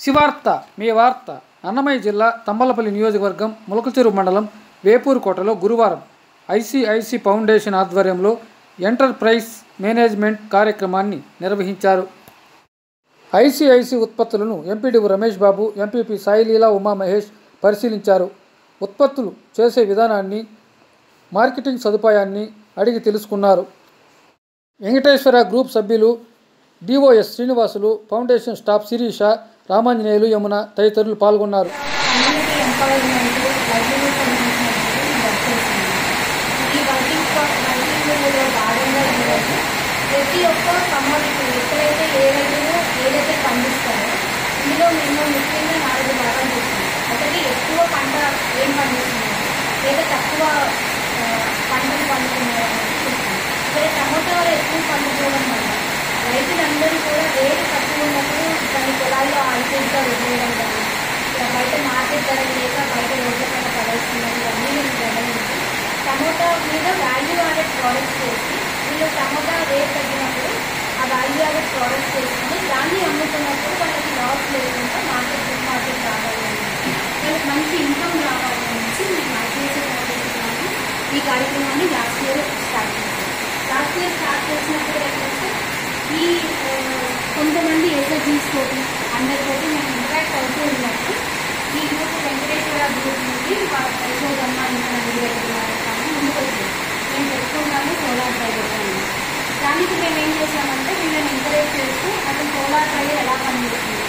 శివార్త మీ వార్త అన్నమయ్య జిల్లా తంబలపల్లి నియోజకవర్గం ములకచెరు మండలం వేపూరుకోటలో గురువారం ఐసిఐసి ఫౌండేషన్ ఆధ్వర్యంలో ఎంటర్ప్రైజ్ మేనేజ్మెంట్ కార్యక్రమాన్ని నిర్వహించారు. ఐసిఐసి ఉత్పత్తులను ఎంపీడీఓ రమేష్ బాబు ఎంపీపీ సాయిలీలా ఉమా మహేష్ పరిశీలించారు. ఉత్పత్తులు చేసే విధానాన్ని మార్కెటింగ్ సదుపాయాన్ని అడిగి తెలుసుకున్నారు. వెంకటేశ్వర గ్రూప్ సభ్యులు DOS Srinivasulu foundation staff Sirisha Ramanjaneyulu Yamuna తదితరులు పాల్గొన్నారు. ప్రతి ఒక్క కమ్మడికి ఎక్కడైతే ఏ ఏదైతే పండిస్తారో ఇందులో మేము ముఖ్యంగా నాలుగు భాగాలు చూస్తున్నాం ఒకటి ఎక్కువ పంట ఏం పండిస్తున్నారు లేదా తక్కువ పంటలు పండుతున్నారు అనేది చూస్తాం ఇక్కడ టమోటా ఎక్కువ పండుకోవడం వల్ల రైతులందరూ కూడా రేటు తక్కువ ఉన్నప్పుడు దాని పొలాల్లో ఆల్ఫీగా వదిలేయడం కానీ. ఇలా బయట మార్కెట్ ధర లేక బయట రోడ్ల పైన పడేస్తున్నారు ఇవన్నీ మేము గమనించి టమోటా మీద వాల్యూ యాడెడ్ ప్రోడక్ట్స్ చేసి వీళ్ళు టమోటా రేట్ తగ్గినప్పుడు ఆ వాల్యూ యాడెడ్ ప్రోడక్ట్స్ చేసుకుని దాన్ని అమ్ముతున్నప్పుడు వాళ్ళకి లాస్ లేకుండా మార్కెట్ మార్కెట్ రావాలి. వాళ్ళకి మంచి ఇన్కమ్ రావాలి నుంచి మేము ఐసీఐసీ ఫౌండేషన్ ఈ కార్యక్రమాన్ని లాస్ట్ ఇయర్ స్టార్ట్ చేశాను. లాస్ట్ ఇయర్ స్టార్ట్ చేసినప్పుడు ఏంటంటే ఈ కొంతమంది ఎస్ఎస్జీస్ తోటి అందరితోటి మేము ఇంటరాక్ట్ అవుతూ ఉన్నట్టు ఈ గ్రూప్ వెంకటేశ్వర గ్రూప్ నుంచి యశోదమ్మ ఇంకా నిలబెట్టుకున్నారు కానీ ముందుకు వచ్చింది మేము పెట్టుకుంటాము సోలార్ డ్రైవర్ అని. దానికి మేము ఏం చేసామంటే వీళ్ళని ఎంకరేజ్ చేస్తూ అసలు సోలార్ డ్రైవర్ ఎలా పనిచేస్తుంది?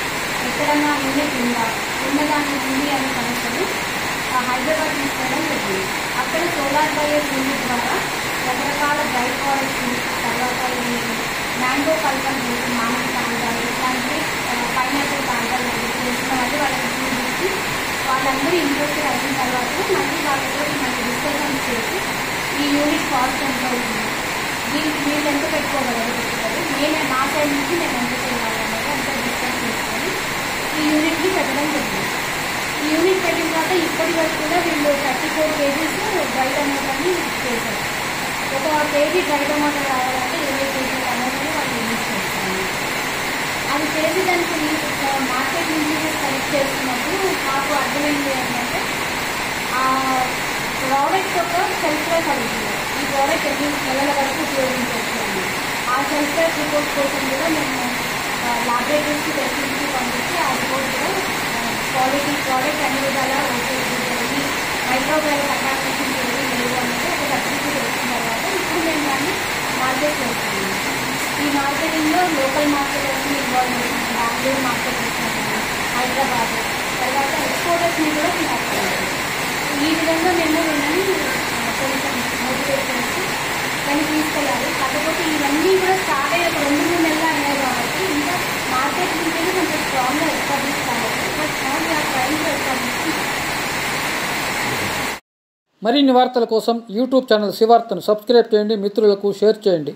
ఎక్కడన్నా ఉంది ఉందా ఉన్నదాన్ని ఉంది అని సమస్యలు హైదరాబాద్ తీసుకోవడం జరిగింది. అక్కడ సోలార్ డ్రైవర్ యూనిట్ ద్వారా రకరకాల డ్రై ఫారెస్ట్ తర్వాత ఈ మ్యాంగో కల్పన వాళ్ళందరూ ఇంట్రెస్టెడ్ అయిన తర్వాత మళ్ళీ వాళ్ళతో మనకి డిస్కషన్ చేసి ఈ యూనిట్ కాస్ట్ ఎంత అవుతుంది దీనికి మీరు ఎంత పెట్టుకోగలరు పెట్టుకోవాలి నేను నా సైడ్ నుంచి నేను ఎంత చేయాలి అనేది అంతా డిస్కస్ చేసుకొని ఈ యూనిట్ని పెట్టడం జరిగింది. ఈ యూనిట్ పెట్టిన తర్వాత ఇప్పటి వరకు కూడా వీళ్ళు థర్టీ ఫోర్ కేజీస్ డ్రై టమాటాని చేశారు. ఒక కేజీ డ్రై టమాటా రావాలంటే ఇరవై కేజీలు అనేది వాళ్ళు యూజ్ చేస్తారు. అది చేసి దానికి మార్కెట్ నుంచి కలెక్ట్ చేస్తున్నప్పుడు మాకు అర్థమైంది ఏంటంటే ఆ ప్రోడక్ట్ ఒక సెల్ఫ్ లైఫ్ అడుగుతుంది ఈ ప్రోడక్ట్ ఎన్ని నెలల వరకు ఉపయోగించవచ్చు ఆ సెల్ఫ్ లైఫ్ రిపోర్ట్ కోసం కూడా మేము లాబొరేటరీస్కి టెస్టింగ్కి పంపించి ఆ రిపోర్ట్ కూడా క్వాలిటీ ప్రోడక్ట్ అన్ని విధాల ఉపయోగించాలి మైక్రోబయల్ కంటామినేషన్ ఏది లేదు అనేది ఒక సర్టిఫికేట్ వచ్చిన తర్వాత ఇప్పుడు మేము దాన్ని మార్కెట్ చేస్తాం ఈ మార్కెటింగ్లో లోకల్ మార్కెటర్స్ని ఇన్వాల్వ్ చేస్తున్నాం బెంగళూరు మార్కెట్ చేస్తున్నాము హైదరాబాద్. తర్వాత ఎక్స్పోర్టర్స్ని కూడా మేము వస్తున్నాము ఈ విధంగా మేము వీళ్ళని కొంచెం మోటివేట్ చేసి దాన్ని తీసుకెళ్ళాలి. కాకపోతే ఇవన్నీ కూడా స్టార్ట్ అయ్యే ఒక రెండు మూడు నెలలు అయినాయి కాబట్టి ఇంకా మార్కెట్ నుంచి కొంచెం స్ట్రాంగ్గా ఎస్టాబ్లిష్ కావాలి but not we are train to establish మరిన్ని వార్తల కోసం యూట్యూబ్ ఛానల్ శివార్తను సబ్స్క్రైబ్ చేయండి. మిత్రులకు షేర్ చేయండి.